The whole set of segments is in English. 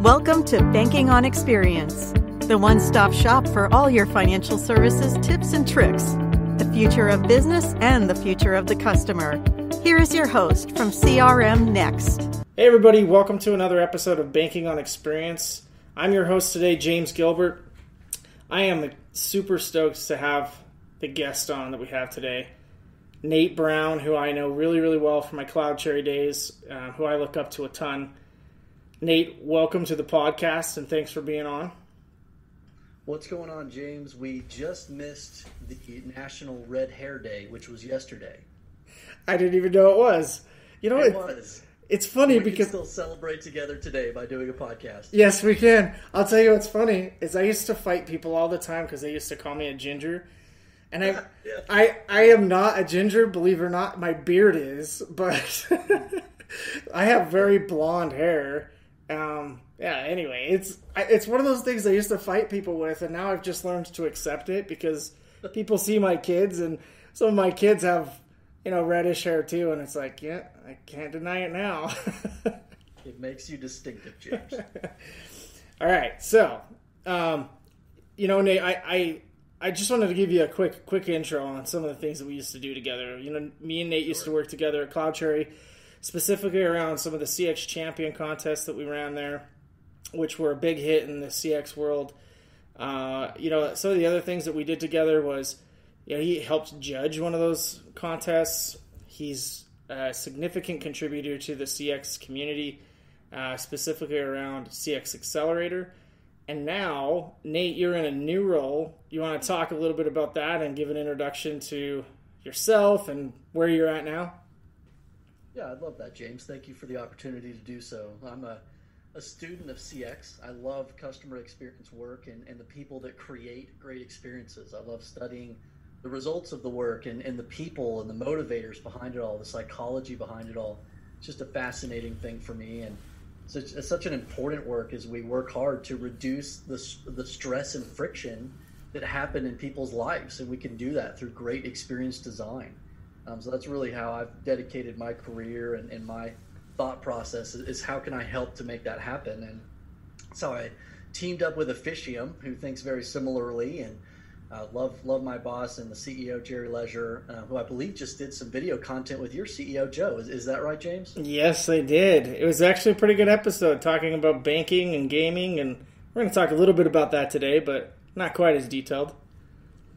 Welcome to Banking on Experience, the one stop shop for all your financial services tips and tricks, the future of business and the future of the customer. Here is your host from CRM Next. Hey, everybody, welcome to another episode of Banking on Experience. I'm your host today, James Gilbert. I am super stoked to have the guest on that we have today. Nate Brown, who I know really, really well from my Cloud Cherry days, uh, who I look up to a ton. Nate, welcome to the podcast and thanks for being on. What's going on, James? We just missed the National Red Hair Day, which was yesterday. I didn't even know it was. You know, it, it was. It's funny we because we still celebrate together today by doing a podcast. Yes, we can. I'll tell you what's funny is I used to fight people all the time because they used to call me a ginger, and I, Yeah. I, I am not a ginger. Believe it or not, my beard is, but I have very blonde hair. Um, yeah. Anyway, it's it's one of those things I used to fight people with, and now I've just learned to accept it because people see my kids, and some of my kids have you know reddish hair too, and it's like, yeah, I can't deny it now. It makes you distinctive, James. All right, so um, you know, Nate, I, I I just wanted to give you a quick quick intro on some of the things that we used to do together. You know, me and Nate used to work together at Cloud Cherry, specifically around some of the CX Champion contests that we ran there, which were a big hit in the CX world. Uh, you know, some of the other things that we did together was, you know, he helped judge one of those contests. He's a significant contributor to the CX community, uh, specifically around CX Accelerator. And now, Nate, you're in a new role. You want to talk a little bit about that and give an introduction to yourself and where you're at now? Yeah, I'd love that, James. Thank you for the opportunity to do so. I'm a, a student of CX. I love customer experience work and, and the people that create great experiences. I love studying the results of the work and, and the people and the motivators behind it all, the psychology behind it all. It's just a fascinating thing for me. And it's, it's such an important work as we work hard to reduce the, the stress and friction that happen in people's lives. And we can do that through great experience design. Um, so that's really how I've dedicated my career and, and my thought process is, is how can I help to make that happen? And so I teamed up with Officium, who thinks very similarly, and uh, love love my boss and the CEO Jerry Leisure, uh, who I believe just did some video content with your CEO Joe. Is, is that right, James? Yes, they did. It was actually a pretty good episode talking about banking and gaming, and we're going to talk a little bit about that today, but not quite as detailed.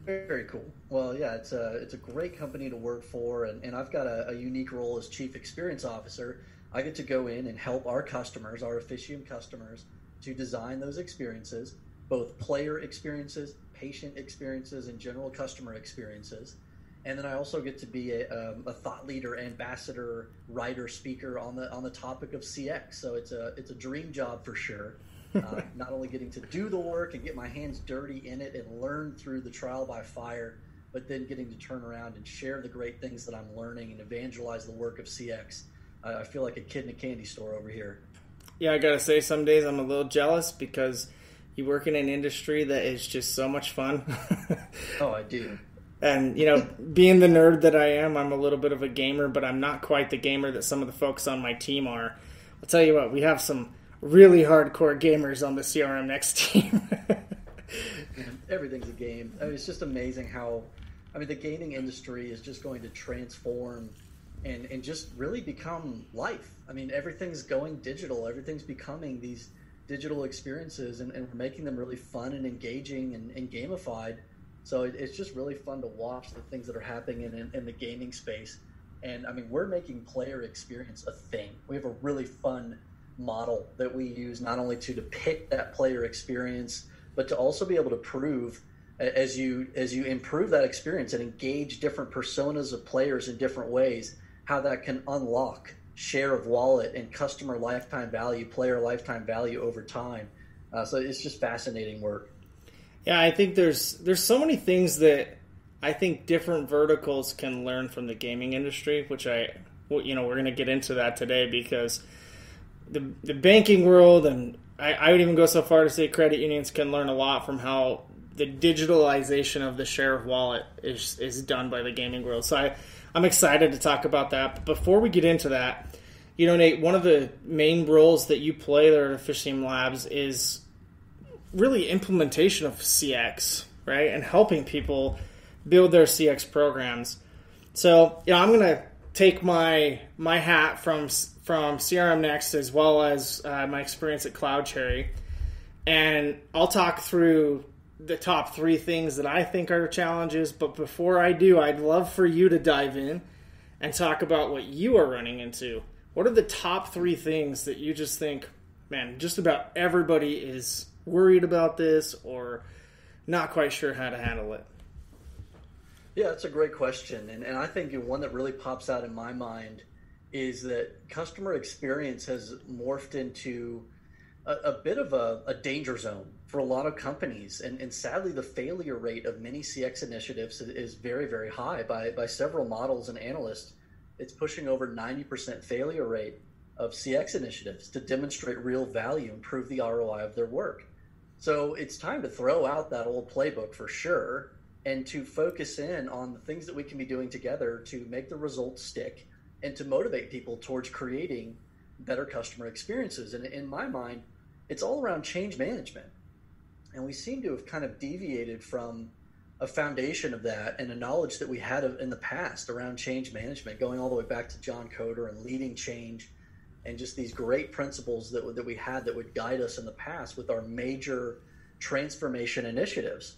Very, cool. Well, yeah, it's a it's a great company to work for, and, and I've got a, a unique role as chief experience officer. I get to go in and help our customers, our Officium customers, to design those experiences, both player experiences, patient experiences, and general customer experiences. And then I also get to be a, um, a thought leader, ambassador, writer, speaker on the on the topic of CX. So it's a it's a dream job for sure. Uh, not only getting to do the work and get my hands dirty in it and learn through the trial by fire, but then getting to turn around and share the great things that I'm learning and evangelize the work of CX. I, I feel like a kid in a candy store over here. Yeah, I got to say, some days I'm a little jealous because you work in an industry that is just so much fun. Oh, I do. and, you know, being the nerd that I am, I'm a little bit of a gamer, but I'm not quite the gamer that some of the folks on my team are. I'll tell you what, we have some really hardcore gamers on the CRM Next team. Everything's a game. I mean, it's just amazing how, I mean, the gaming industry is just going to transform and, and just really become life. I mean, everything's going digital. Everything's becoming these digital experiences, and, and we're making them really fun and engaging and, and gamified. So it, it's just really fun to watch the things that are happening in, in, in the gaming space. And I mean, we're making player experience a thing. We have a really fun model that we use not only to depict that player experience, but to also be able to prove as you as you improve that experience and engage different personas of players in different ways, how that can unlock share of wallet and customer lifetime value, player lifetime value over time. Uh, so it's just fascinating work. Yeah, I think there's there's so many things that I think different verticals can learn from the gaming industry, which I you know we're going to get into that today because the the banking world and I, I would even go so far to say credit unions can learn a lot from how the digitalization of the share of wallet is is done by the gaming world. So I I'm excited to talk about that. But before we get into that, you know, Nate, one of the main roles that you play there at Officium Labs is really implementation of CX, right? And helping people build their CX programs. So, yeah, you know, I'm going to take my my hat from from CRM Next as well as uh, my experience at CloudCherry, and I'll talk through the top three things that I think are challenges. But before I do, I'd love for you to dive in and talk about what you are running into. What are the top three things that you just think, man, just about everybody is worried about this or not quite sure how to handle it? Yeah, that's a great question. And, and I think one that really pops out in my mind is that customer experience has morphed into a, a bit of a, a, danger zone for a lot of companies. And, and sadly, the failure rate of many CX initiatives is very, very high by, by several models and analysts. It's pushing over 90% failure rate of CX initiatives to demonstrate real value, and prove the ROI of their work. So it's time to throw out that old playbook for sure and to focus in on the things that we can be doing together to make the results stick and to motivate people towards creating better customer experiences. And in my mind, it's all around change management. And we seem to have kind of deviated from a foundation of that and a knowledge that we had in the past around change management, going all the way back to John Kotter and leading change and just these great principles that, that we had that would guide us in the past with our major transformation initiatives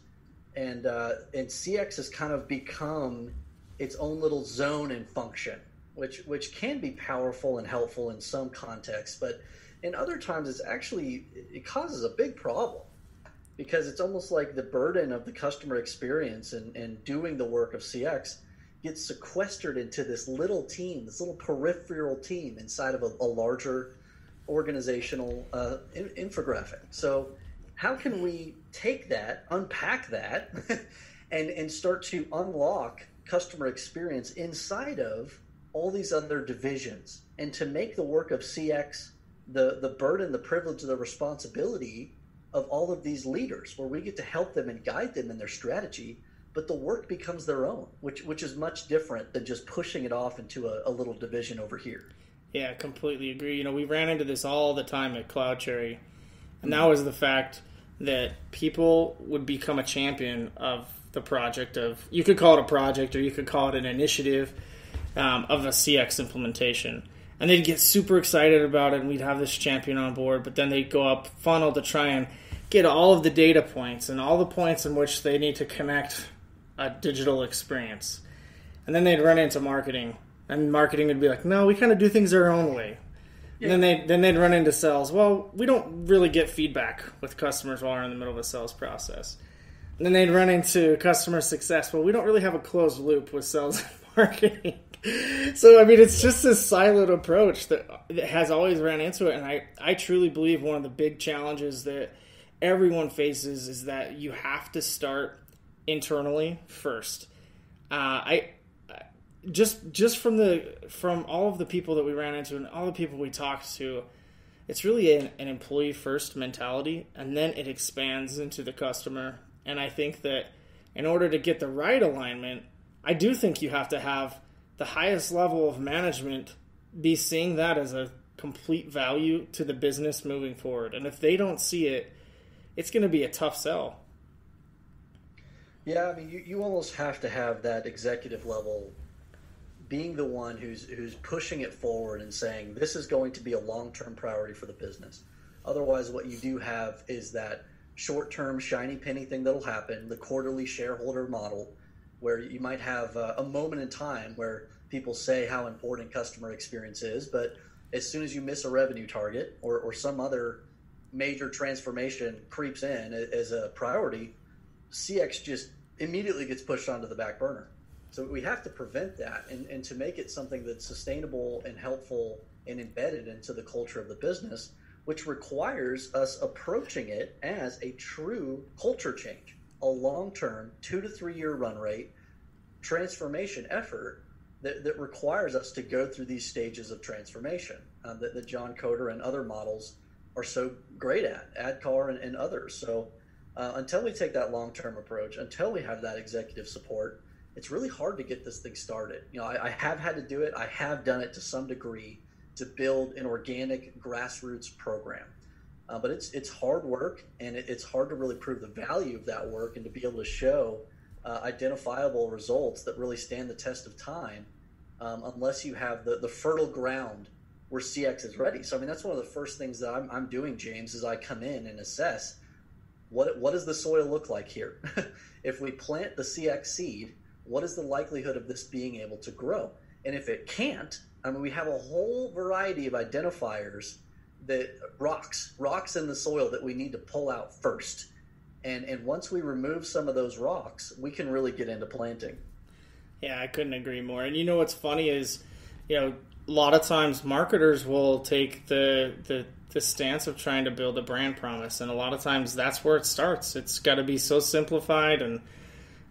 and uh, and CX has kind of become its own little zone and function, which which can be powerful and helpful in some contexts, but in other times it's actually it causes a big problem because it's almost like the burden of the customer experience and, and doing the work of CX gets sequestered into this little team, this little peripheral team inside of a, a larger organizational uh, in, infographic. So how can we take that, unpack that, and and start to unlock customer experience inside of all these other divisions, and to make the work of CX the the burden, the privilege, the responsibility of all of these leaders, where we get to help them and guide them in their strategy, but the work becomes their own, which which is much different than just pushing it off into a, a little division over here. Yeah, completely agree. You know, we ran into this all the time at CloudCherry and that mm-hmm. was the fact that people would become a champion of the project of you could call it a project or you could call it an initiative um, of a CX implementation. And they'd get super excited about it, and we'd have this champion on board. But then they'd go up funnel to try and get all of the data points and all the points in which they need to connect a digital experience. And then they'd run into marketing, and marketing would be like, "No, we kind of do things our own way. Yeah. then they then they'd run into sales. Well, we don't really get feedback with customers while we're in the middle of a sales process. And then they'd run into customer success. Well, we don't really have a closed loop with sales and marketing. so I mean, it's just this siloed approach that, that has always ran into it. And I I truly believe one of the big challenges that everyone faces is that you have to start internally first. Uh, I just just from the from all of the people that we ran into and all the people we talked to it's really an, an, employee first mentality and then it expands into the customer and i think that in order to get the right alignment i do think you have to have the highest level of management be seeing that as a complete value to the business moving forward and if they don't see it it's going to be a tough sell yeah i mean you, you almost have to have that executive level being the one who's who's pushing it forward and saying this is going to be a long-term priority for the business. Otherwise, what you do have is that short-term shiny penny thing that'll happen, the quarterly shareholder model, where you might have a, a moment in time where people say how important customer experience is, but as soon as you miss a revenue target or, or some other major transformation creeps in as a priority, CX just immediately gets pushed onto the back burner. So we have to prevent that and, and to make it something that's sustainable and helpful and embedded into the culture of the business, which requires us approaching it as a true culture change, a long term, two to three year run rate transformation effort that, that requires us to go through these stages of transformation uh, that, that John Kotter and other models are so great at, ADKAR and, and others. So uh, until we take that long term approach, until we have that executive support, it's really hard to get this thing started. You know, I, I, have had to do it. I have done it to some degree to build an organic grassroots program. Uh, but it's it's hard work, and it, it's hard to really prove the value of that work and to be able to show uh, identifiable results that really stand the test of time, um, unless you have the, the fertile ground where CX is ready. So I mean, that's one of the first things that I'm, I'm doing, James, is I come in and assess what what does the soil look like here. if we plant the CX seed, what is the likelihood of this being able to grow? And if it can't, I mean, we have a whole variety of identifiers that rocks, rocks in the soil that we need to pull out first. And and once we remove some of those rocks, we can really get into planting. Yeah, I couldn't agree more. And you know what's funny is, you know, a lot of times marketers will take the the the stance of trying to build a brand promise, and a lot of times that's where it starts. It's got to be so simplified, and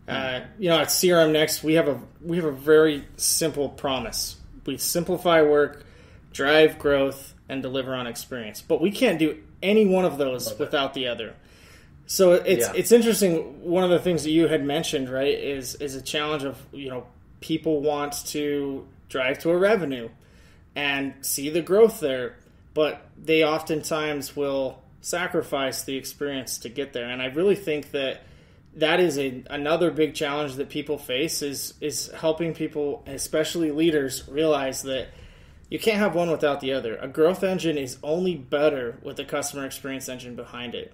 uh, you know, at CRM Next we have a we have a very simple promise. We simplify work, drive growth, and deliver on experience. But we can't do any one of those without the other. So it's yeah. it's interesting. One of the things that you had mentioned, right, is is a challenge of you know people want to drive to a revenue and see the growth there, but they oftentimes will sacrifice the experience to get there. And I really think that that is a, another big challenge that people face is is helping people, especially leaders, realize that you can't have one without the other. A growth engine is only better with a customer experience engine behind it.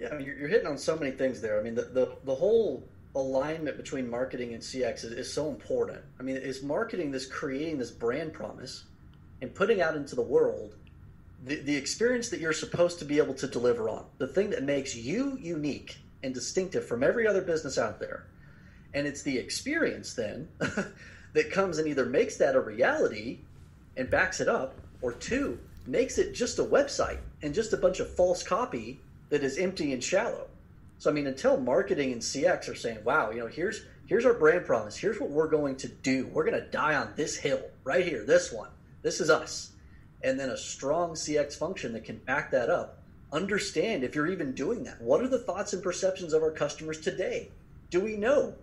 Yeah, I mean, you're, hitting on so many things there. I mean, the, the, the whole alignment between marketing and CX is, is so important. I mean, is marketing this creating this brand promise and putting out into the world the, the experience that you're supposed to be able to deliver on, the thing that makes you unique and distinctive from every other business out there. And it's the experience then that comes and either makes that a reality and backs it up, or two, makes it just a website and just a bunch of false copy that is empty and shallow. So I mean, until marketing and CX are saying, "Wow, you know, here's here's our brand promise. Here's what we're going to do. We're going to die on this hill right here. This one. This is us." And then a strong CX function that can back that up. Understand if you're even doing that. What are the thoughts and perceptions of our customers today? Do we know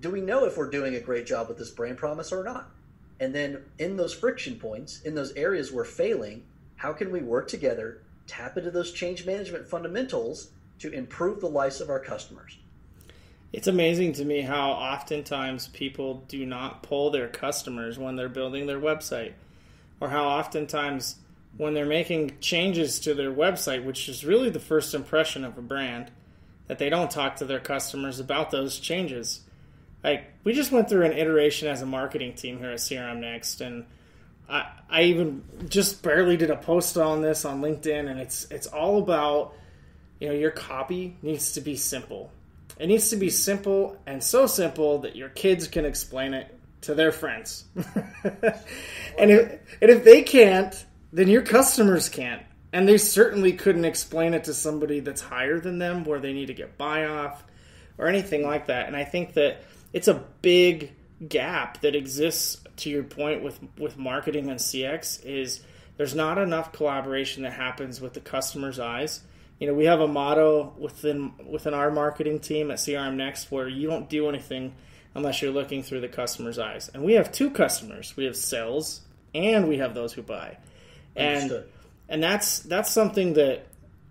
do we know if we're doing a great job with this brand promise or not? And then in those friction points, in those areas we're failing, how can we work together, tap into those change management fundamentals to improve the lives of our customers? It's amazing to me how oftentimes people do not pull their customers when they're building their website, or how oftentimes when they're making changes to their website, which is really the first impression of a brand, that they don't talk to their customers about those changes like we just went through an iteration as a marketing team here at CRM Next, and I, I even just barely did a post on this on LinkedIn, and it's it's all about you know your copy needs to be simple. It needs to be simple and so simple that your kids can explain it to their friends. and if and if they can't, then your customers can't. And they certainly couldn't explain it to somebody that's higher than them where they need to get buy off or anything like that. And I think that it's a big gap that exists to your point with with marketing and CX is there's not enough collaboration that happens with the customer's eyes. You know, we have a motto within within our marketing team at CRM Next where you don't do anything unless you're looking through the customer's eyes. And we have two customers. We have sales and we have those who buy. And Understood. and that's that's something that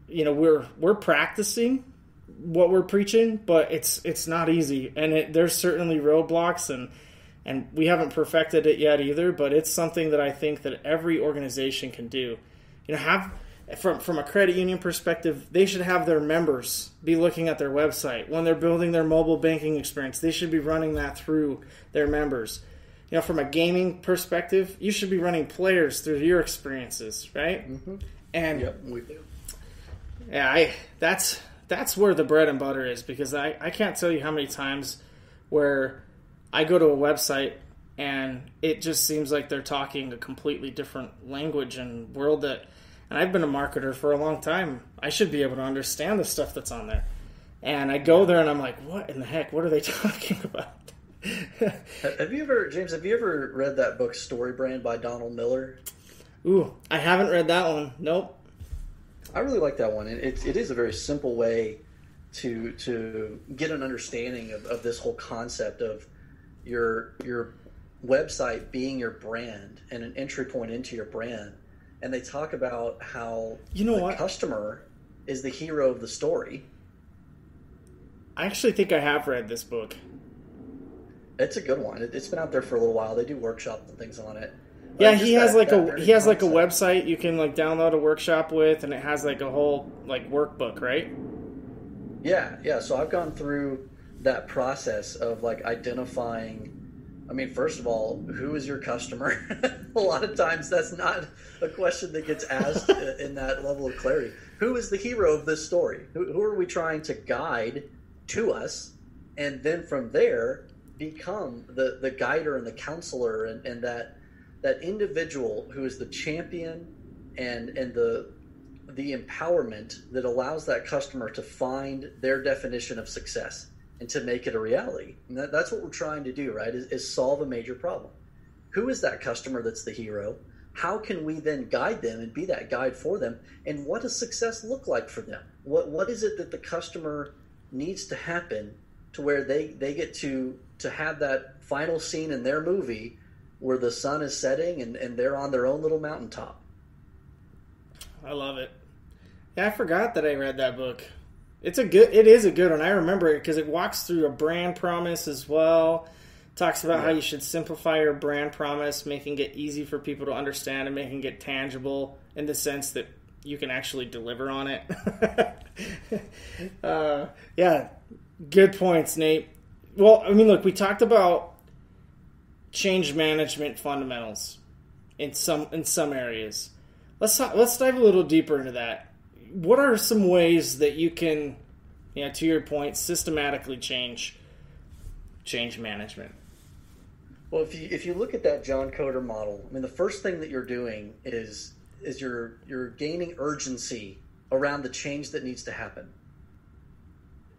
you know we're we're practicing what we're preaching, but it's it's not easy, and it, there's certainly roadblocks, and and we haven't perfected it yet either. But it's something that I think that every organization can do. You know, have from from a credit union perspective, they should have their members be looking at their website when they're building their mobile banking experience. They should be running that through their members. You know, from a gaming perspective, you should be running players through your experiences, right? Mm-hmm. And yep, we do. Yeah, I that's that's where the bread and butter is because I, I can't tell you how many times where I go to a website and it just seems like they're talking a completely different language and world that and I've been a marketer for a long time. I should be able to understand the stuff that's on there. And I go there and I'm like, what in the heck? What are they talking about? have you ever, James, have you ever read that book, Story Brand by Donald Miller? Ooh, I haven't read that one. Nope. I really like that one, and it, it is a very simple way to to get an understanding of, of this whole concept of your your website being your brand and an entry point into your brand. And they talk about how you know the what customer is the hero of the story. I actually think I have read this book. It's a good one. It, has been out there for a little while. They do workshops and things on it. Yeah, he has that, like that a he has concept. like a website you can like download a workshop with, and it has like a whole like workbook, right? Yeah, yeah. So I've gone through that process of like identifying. I mean, first of all, who is your customer? a lot of times that's not a question that gets asked in that level of clarity. Who is the hero of this story? Who, who are we trying to guide to us? And then from there, become the, the guider and the counselor and, and that that individual who is the champion and and the the empowerment that allows that customer to find their definition of success and to make it a reality. And that, that's what we're trying to do, right? Is, is solve a major problem. Who is that customer that's the hero? How can we then guide them and be that guide for them? And what does success look like for them? What what is it that the customer needs to happen to where they, they get to to have that final scene in their movie where the sun is setting and, and they're on their own little mountaintop. I love it. Yeah, I forgot that I read that book. It's a good. It is a good one. I remember it because it walks through a brand promise as well. Talks about yeah. how you should simplify your brand promise, making it easy for people to understand and making it tangible in the sense that you can actually deliver on it. uh, yeah, good points, Nate. Well, I mean, look, we talked about change management fundamentals in some in some areas. Let's let's dive a little deeper into that. What are some ways that you can, know, to your point, systematically change change management? Well, if you if you look at that John Kotter model, I mean, the first thing that you're doing is is you're you're gaining urgency around the change that needs to happen.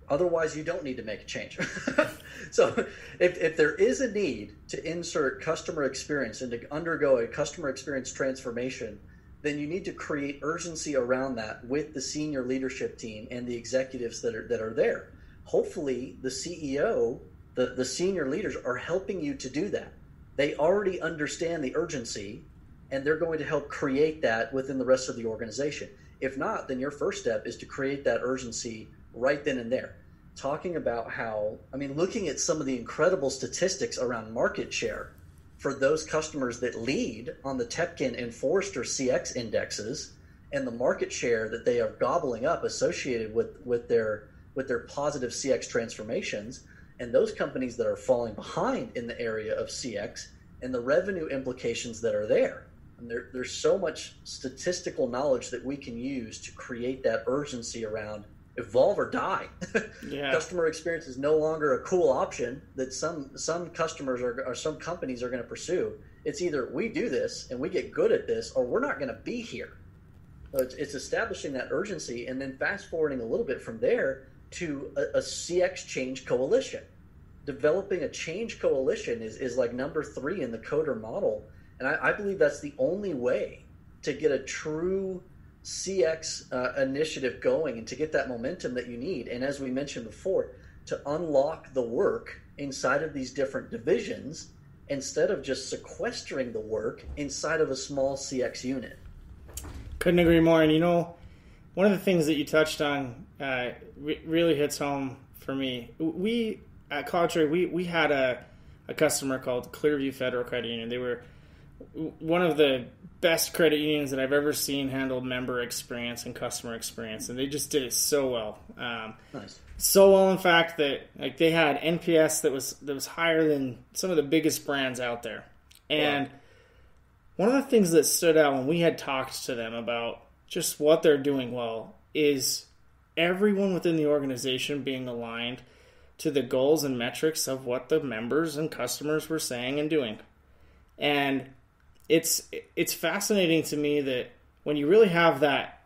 Otherwise, you don't need to make a change. so, if, if there is a need to insert customer experience and to undergo a customer experience transformation, then you need to create urgency around that with the senior leadership team and the executives that are, that are there. Hopefully, the CEO, the, the senior leaders are helping you to do that. They already understand the urgency and they're going to help create that within the rest of the organization. If not, then your first step is to create that urgency right then and there, talking about how, I mean, looking at some of the incredible statistics around market share for those customers that lead on the Temkin and Forrester CX indexes and the market share that they are gobbling up associated with, with their with their positive CX transformations and those companies that are falling behind in the area of CX and the revenue implications that are there. And there, there's so much statistical knowledge that we can use to create that urgency around evolve or die. Yeah. Customer experience is no longer a cool option that some some customers are, or some companies are going to pursue. It's either we do this and we get good at this, or we're not going to be here. So it's, it's, establishing that urgency and then fast forwarding a little bit from there to a, a CX change coalition. Developing a change coalition is, is like number three in the Kotter model. And I, I believe that's the only way to get a true CX uh, initiative going and to get that momentum that you need. And as we mentioned before, to unlock the work inside of these different divisions instead of just sequestering the work inside of a small CX unit. Couldn't agree more. And you know, one of the things that you touched on uh, re- really hits home for me. We at CloudCherry, we we had a a customer called Clearview Federal Credit Union. They were one of the best credit unions that I've ever seen handled member experience and customer experience, and they just did it so well. Um, nice. So well, in fact, that like they had NPS that was that was higher than some of the biggest brands out there. And wow. one of the things that stood out when we had talked to them about just what they're doing well is everyone within the organization being aligned to the goals and metrics of what the members and customers were saying and doing. And it's it's fascinating to me that when you really have that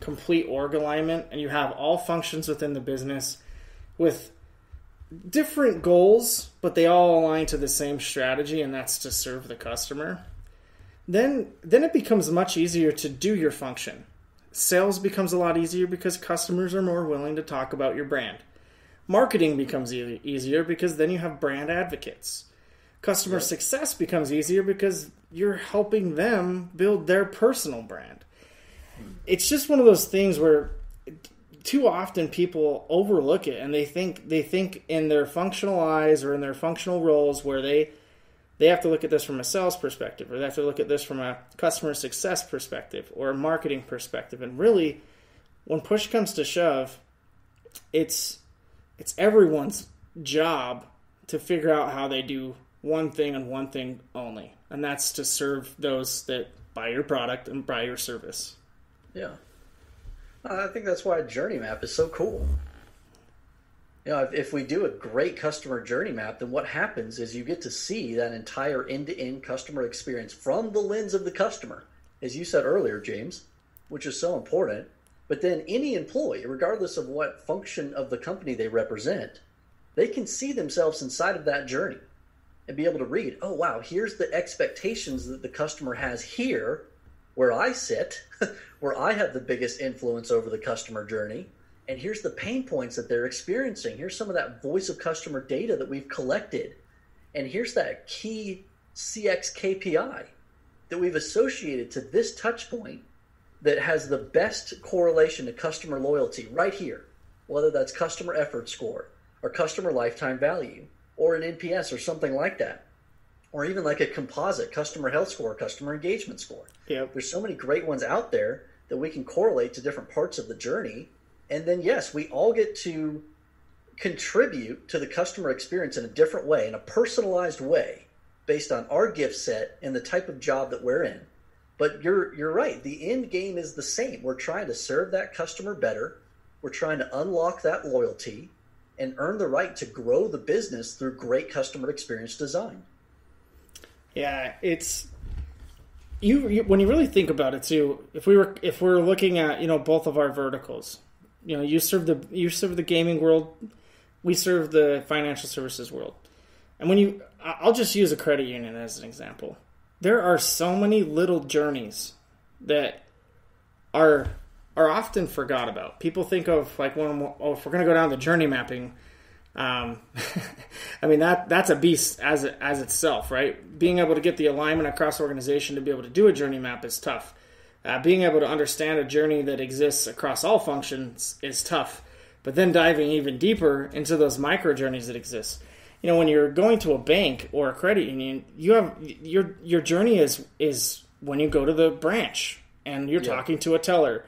complete org alignment and you have all functions within the business with different goals, but they all align to the same strategy, and that's to serve the customer. Then, then it becomes much easier to do your function. Sales becomes a lot easier because customers are more willing to talk about your brand. Marketing becomes e- easier because then you have brand advocates Customer success becomes easier because you're helping them build their personal brand. It's just one of those things where too often people overlook it and they think they think in their functional eyes or in their functional roles where they they have to look at this from a sales perspective or they have to look at this from a customer success perspective or a marketing perspective and really when push comes to shove it's it's everyone's job to figure out how they do one thing and one thing only and that's to serve those that buy your product and buy your service yeah I think that's why a journey map is so cool. You know, if, if, we do a great customer journey map, then what happens is you get to see that entire end-to-end customer experience from the lens of the customer, as you said earlier, James, which is so important. But then any employee, regardless of what function of the company they represent, they can see themselves inside of that journey and be able to read, oh wow, here's the expectations that the customer has here where I sit, where I have the biggest influence over the customer journey. And here's the pain points that they're experiencing. Here's some of that voice of customer data that we've collected. And here's that key CX KPI that we've associated to this touch point that has the best correlation to customer loyalty right here, whether that's customer effort score or customer lifetime value or an NPS or something like that or even like a composite customer health score, customer engagement score. Yep. There's so many great ones out there that we can correlate to different parts of the journey. And then, yes, we all get to contribute to the customer experience in a different way, in a personalized way, based on our gift set and the type of job that we're in. But you're you're right. The end game is the same. We're trying to serve that customer better. We're trying to unlock that loyalty and earn the right to grow the business through great customer experience design. Yeah, it's you, you, when you really think about it too. If we were if we're looking at you know both of our verticals, you know you serve the you serve the gaming world, we serve the financial services world, and when you I'll just use a credit union as an example. There are so many little journeys that are are often forgot about. People think of like when oh, if we're going to go down the journey mapping um, I mean that that's a beast as as itself, right? Being able to get the alignment across organization to be able to do a journey map is tough. Uh, being able to understand a journey that exists across all functions is tough. But then diving even deeper into those micro journeys that exist. You know, when you're going to a bank or a credit union, you have your your journey is is when you go to the branch and you're yeah. talking to a teller.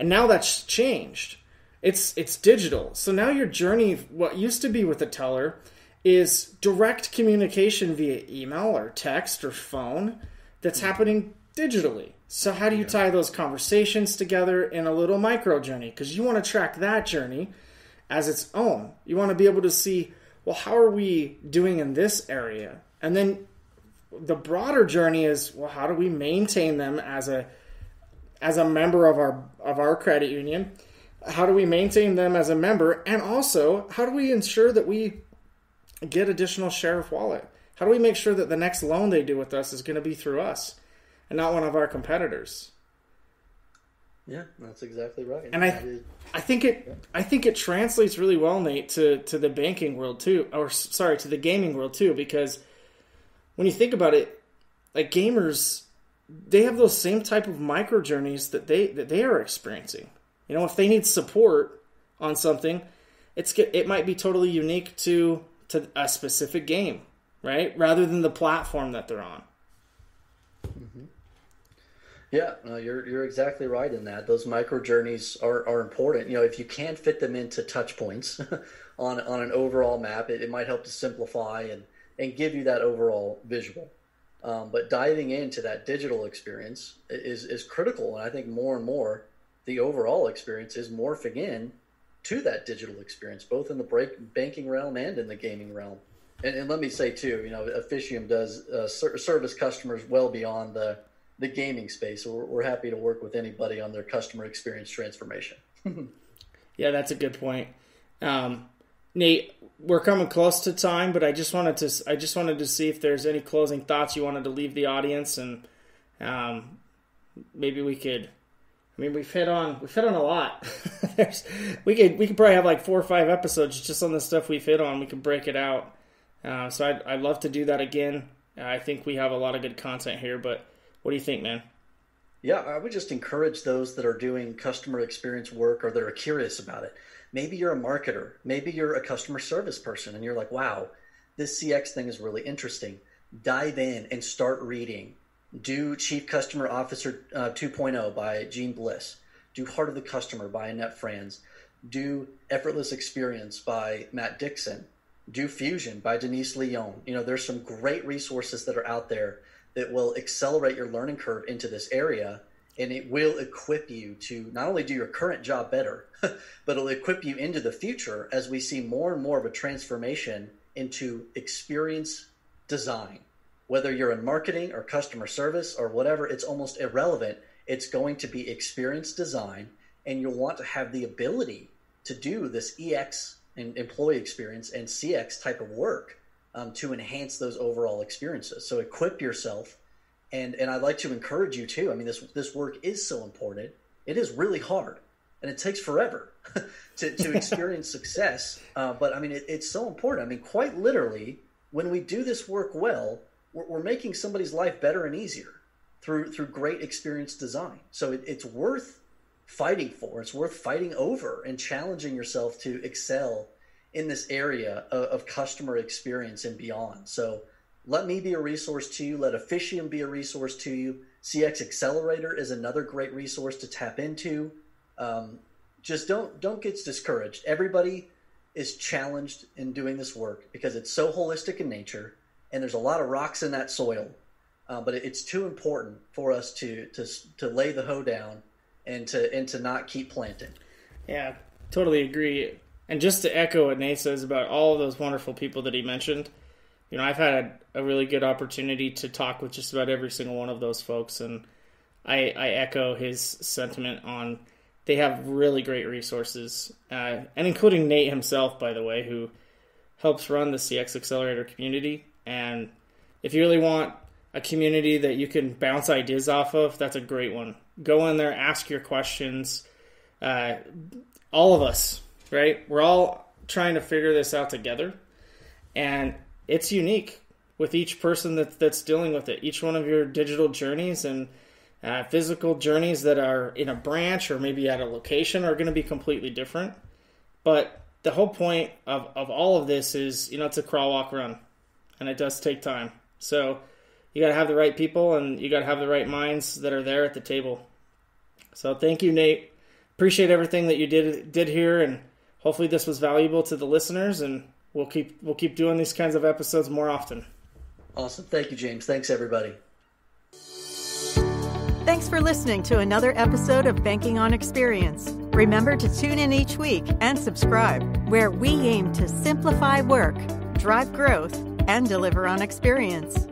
And now that's changed it's it's digital. So now your journey, what used to be with a teller, is direct communication via email or text or phone that's mm-hmm. happening digitally. So how do you tie those conversations together in a little micro journey? Because you want to track that journey as its own. You want to be able to see, well, how are we doing in this area? And then the broader journey is, well, how do we maintain them as a as a member of our of our credit union? how do we maintain them as a member and also how do we ensure that we get additional share of wallet how do we make sure that the next loan they do with us is going to be through us and not one of our competitors yeah that's exactly right and i i think it yeah. i think it translates really well nate to to the banking world too or sorry to the gaming world too because when you think about it like gamers they have those same type of micro journeys that they that they are experiencing you know, if they need support on something, it's it might be totally unique to to a specific game, right? Rather than the platform that they're on. Mm-hmm. Yeah, no, you're you're exactly right in that. Those micro journeys are, are important. You know, if you can't fit them into touch points on on an overall map, it, it might help to simplify and and give you that overall visual. Um, but diving into that digital experience is is critical, and I think more and more the overall experience is morphing in to that digital experience, both in the break, banking realm and in the gaming realm. And, and let me say too, you know, Officium does uh, ser- service customers well beyond the the gaming space. So we're, we're happy to work with anybody on their customer experience transformation. yeah, that's a good point. Um, Nate, we're coming close to time, but I just wanted to I just wanted to see if there's any closing thoughts you wanted to leave the audience, and um, maybe we could I mean, we've hit on we've hit on a lot. there's we could we could probably have like four or five episodes just on the stuff we've hit on. We could break it out. Uh, so I'd, I'd love to do that again. I think we have a lot of good content here, but what do you think, man? Yeah, I would just encourage those that are doing customer experience work or that are curious about it. Maybe you're a marketer, maybe you're a customer service person, and you're like, wow, this CX thing is really interesting. Dive in and start reading. Do Chief Customer Officer uh, 2.0 by Jeanne Bliss. Do Heart of the Customer by Annette Franz. Do Effortless Experience by Matt Dixon. Do Fusion by Denise Lee Yohn. You know, there's some great resources that are out there that will accelerate your learning curve into this area and it will equip you to not only do your current job better, but it'll equip you into the future as we see more and more of a transformation into experience design. Whether you're in marketing or customer service or whatever, it's almost irrelevant. It's going to be experience design, and you'll want to have the ability to do this EX and employee experience and CX type of work um, to enhance those overall experiences. So equip yourself, and and I'd like to encourage you too. I mean, this this work is so important. It is really hard, and it takes forever to to experience success. Uh, but I mean, it, it's so important. I mean, quite literally, when we do this work well, we're, we're making somebody's life better and easier through through great experience design. So it, it's worth fighting for. It's worth fighting over and challenging yourself to excel in this area of, of, customer experience and beyond. So let me be a resource to you. Let Officium be a resource to you. CX Accelerator is another great resource to tap into. Um, just don't don't get discouraged. Everybody is challenged in doing this work because it's so holistic in nature, and there's a lot of rocks in that soil. Uh, but it's too important for us to to to lay the hoe down and to and to not keep planting. Yeah, totally agree. And just to echo what Nate says about all those wonderful people that he mentioned, you know, I've had a really good opportunity to talk with just about every single one of those folks, and I, I echo his sentiment on they have really great resources, uh, and including Nate himself, by the way, who helps run the CX Accelerator community. And if you really want a community that you can bounce ideas off of, that's a great one. Go in there, ask your questions. Uh, all of us right? We're all trying to figure this out together, and it's unique with each person that, that's dealing with it. Each one of your digital journeys and uh, physical journeys that are in a branch or maybe at a location are going to be completely different. But the whole point of, of all of this is, you know, it's a crawl, walk, run, and it does take time. So you got to have the right people and you got to have the right minds that are there at the table. So thank you, Nate. Appreciate everything that you did did here and hopefully this was valuable to the listeners and we'll keep we'll keep doing these kinds of episodes more often. Awesome. Thank you, James. Thanks everybody. Thanks for listening to another episode of Banking on Experience. Remember to tune in each week and subscribe, where we aim to simplify work, drive growth, and deliver on experience.